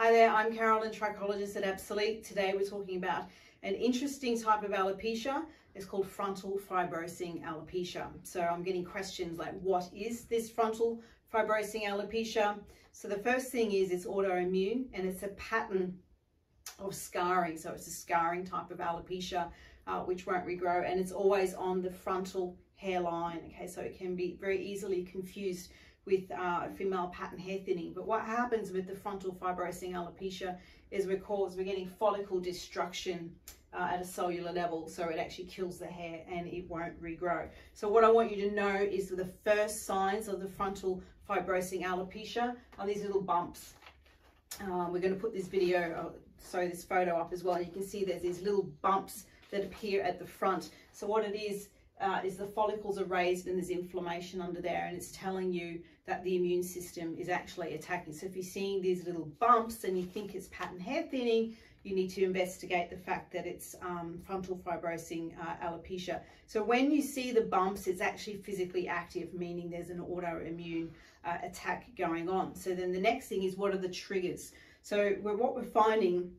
Hi there, I'm Carolyn, trichologist at Absolique. Today we're talking about an interesting type of alopecia. It's called frontal fibrosing alopecia. So I'm getting questions like, what is this frontal fibrosing alopecia? So the first thing is it's autoimmune and it's a pattern of scarring. So it's a scarring type of alopecia, uh, which won't regrow and it's always on the frontal hairline. Okay, so it can be very easily confused with uh, female pattern hair thinning. But what happens with the frontal fibrosing alopecia is we're, caused, we're getting follicle destruction uh, at a cellular level. So it actually kills the hair and it won't regrow. So what I want you to know is the first signs of the frontal fibrosing alopecia are these little bumps. Uh, we're going to put this video, uh, so this photo up as well. You can see there's these little bumps that appear at the front. So what it is, uh, is the follicles are raised and there's inflammation under there and it's telling you that the immune system is actually attacking. So if you're seeing these little bumps and you think it's pattern hair thinning, you need to investigate the fact that it's um, frontal fibrosing uh, alopecia. So when you see the bumps, it's actually physically active, meaning there's an autoimmune uh, attack going on. So then the next thing is what are the triggers? So we're, what we're finding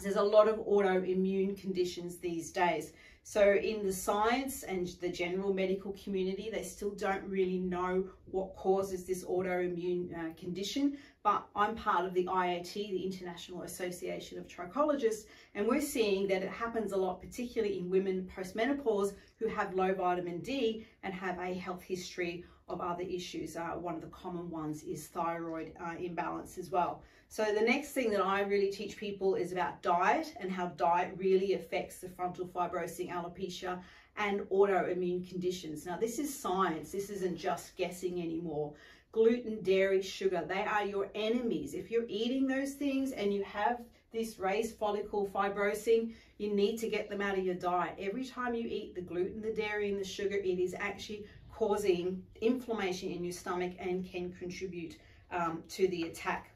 there's a lot of autoimmune conditions these days. So in the science and the general medical community, they still don't really know what causes this autoimmune uh, condition. But I'm part of the IAT, the International Association of Trichologists, and we're seeing that it happens a lot, particularly in women postmenopause who have low vitamin D and have a health history of other issues. Uh, one of the common ones is thyroid uh, imbalance as well. So the next thing that I really teach people is about diet and how diet really affects the frontal fibrosing alopecia and autoimmune conditions. Now this is science, this isn't just guessing anymore. Gluten, dairy, sugar, they are your enemies. If you're eating those things and you have this raised follicle fibrosing, you need to get them out of your diet. Every time you eat the gluten, the dairy, and the sugar, it is actually causing inflammation in your stomach and can contribute um, to the attack.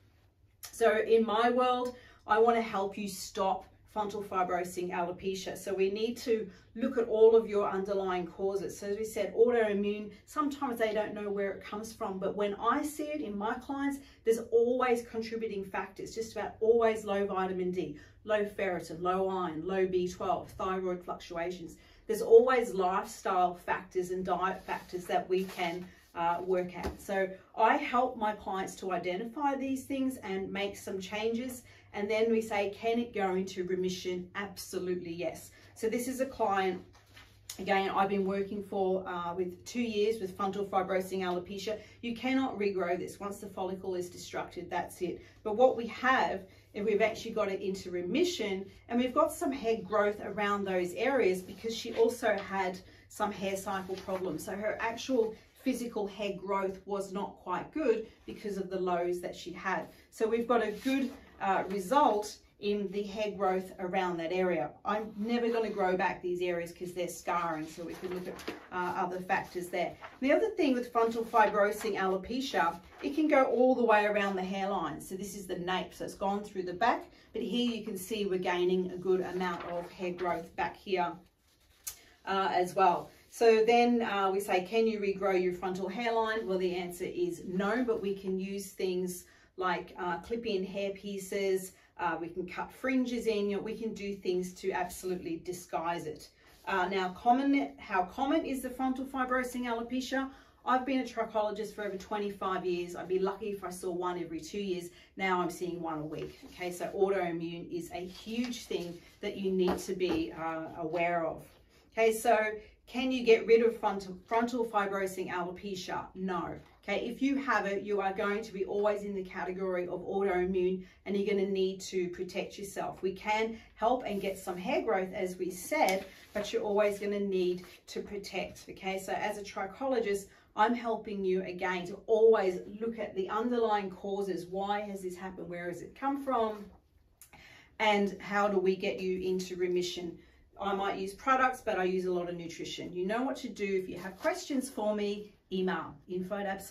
So in my world, I want to help you stop frontal fibrosing alopecia. So we need to look at all of your underlying causes. So as we said, autoimmune, sometimes they don't know where it comes from, but when I see it in my clients, there's always contributing factors, just about always low vitamin D, low ferritin, low iron, low B12, thyroid fluctuations. There's always lifestyle factors and diet factors that we can uh, work at. So I help my clients to identify these things and make some changes. And then we say, can it go into remission? Absolutely yes. So this is a client Again, I've been working for uh, with two years with frontal fibrosing alopecia. You cannot regrow this. Once the follicle is destructed, that's it. But what we have is we've actually got it into remission and we've got some hair growth around those areas because she also had some hair cycle problems. So her actual physical hair growth was not quite good because of the lows that she had. So we've got a good uh, result in the hair growth around that area. I'm never going to grow back these areas because they're scarring, so we can look at uh, other factors there. The other thing with frontal fibrosing alopecia, it can go all the way around the hairline. So this is the nape, so it's gone through the back, but here you can see we're gaining a good amount of hair growth back here uh, as well. So then uh, we say, can you regrow your frontal hairline? Well, the answer is no, but we can use things like uh, clip-in hair pieces, uh, we can cut fringes in, we can do things to absolutely disguise it. Uh, now, common, how common is the frontal fibrosing alopecia? I've been a trichologist for over 25 years. I'd be lucky if I saw one every two years. Now I'm seeing one a week. Okay, so autoimmune is a huge thing that you need to be uh, aware of. Okay, so can you get rid of frontal, frontal fibrosing alopecia? No. Okay, if you have it, you are going to be always in the category of autoimmune and you're going to need to protect yourself. We can help and get some hair growth, as we said, but you're always going to need to protect. Okay, so as a trichologist, I'm helping you again to always look at the underlying causes. Why has this happened? Where has it come from? And how do we get you into remission? I might use products, but I use a lot of nutrition. You know what to do. If you have questions for me, email info at